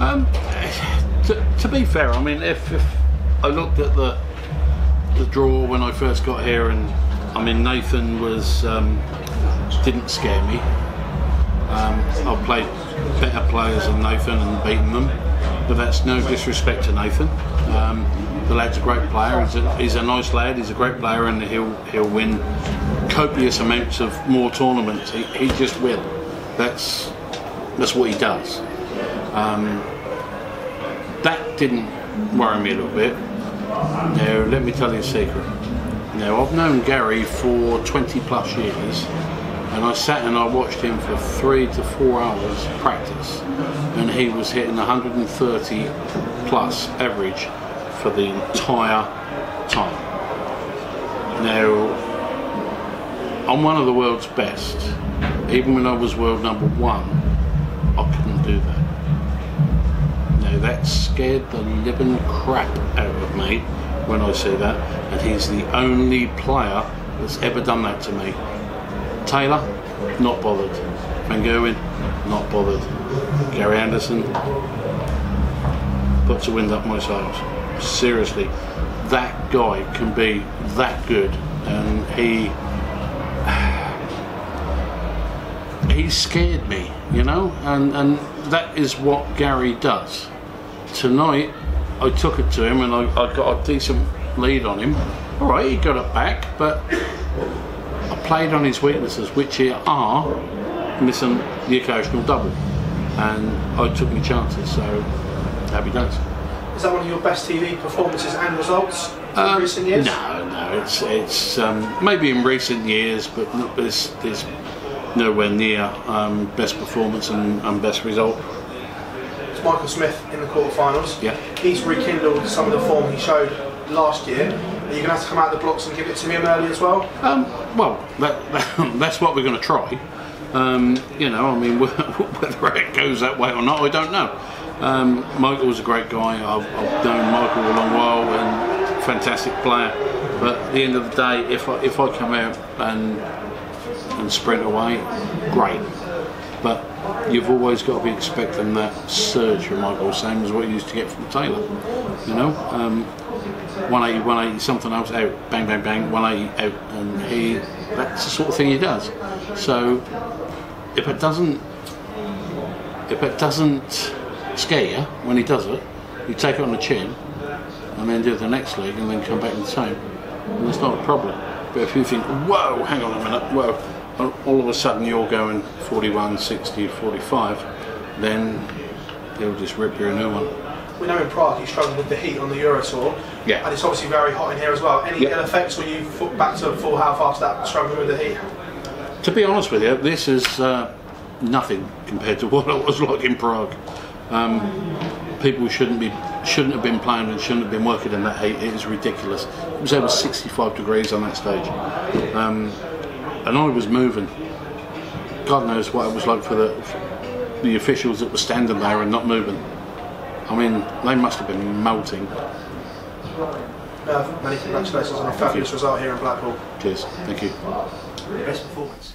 Um, to, to be fair, I mean, if, if I looked at the the draw when I first got here, and I mean Nathan was um, didn't scare me. Um, I've played better players than Nathan and beaten them, but that's no disrespect to Nathan. Um, the lad's a great player. He's a, he's a nice lad. He's a great player, and he'll he'll win copious amounts of more tournaments. He, he just will. That's that's what he does. Um, that didn't worry me a little bit. Now, let me tell you a secret. Now, I've known Gary for 20 plus years, and I sat and I watched him for three to four hours practice, and he was hitting 130 plus average for the entire time. Now, I'm one of the world's best. Even when I was world number one, I couldn't do that. That scared the living crap out of me when I say that, and he's the only player that's ever done that to me. Taylor, not bothered. Van Gerwen, not bothered. Gary Anderson, puts the wind up my sails. Seriously, that guy can be that good, and he he scared me, you know, and and that is what Gary does. Tonight, I took it to him, and I, I got a decent lead on him. All right, he got it back, but I played on his weaknesses, which here are missing the occasional double, and I took my chances. So happy days. Is that one of your best TV performances and results in Um, recent years? No, no, it's it's um, maybe in recent years, but not, there's there's nowhere near um, best performance and, and best result. It's Michael Smith in the quarterfinals. Yeah. He's rekindled some of the form he showed last year. Are you going to have to come out of the blocks and give it to him early as well? Um, well, that, that, that's what we're going to try. Um, you know, I mean, whether it goes that way or not, I don't know. Um, Michael's a great guy. I've, I've known Michael a long while and fantastic player. But at the end of the day, if I, if I come out and and sprint away, great. You've always got to be expecting that surge from Michael, same as what you used to get from Taylor. You know, um, 180, 180, something else out, bang, bang, bang, 180 out, and he, that's the sort of thing he does. So if it doesn't, if it doesn't scare you when he does it, you take it on the chin, and then do the next leg, and then come back and the same. And that's not a problem. But if you think, whoa, hang on a minute, whoa, all of a sudden you're going 41, 60, 45, then they'll just rip you a new one. We know in Prague he struggled with the heat on the Euro Tour. Yeah. And it's obviously very hot in here as well. Any Yeah. ill effects or you back to full health after that struggling with the heat? To be honest with you, this is uh, nothing compared to what it was like in Prague. Um, people shouldn't be shouldn't have been playing and shouldn't have been working in that heat. It is ridiculous. It was over 65 degrees on that stage, um, and I was moving. God knows what it was like for the for the officials that were standing there and not moving. I mean, they must have been melting. Uh, many congratulations on a fabulous result here in Blackpool. Cheers. Thank you. Best performance.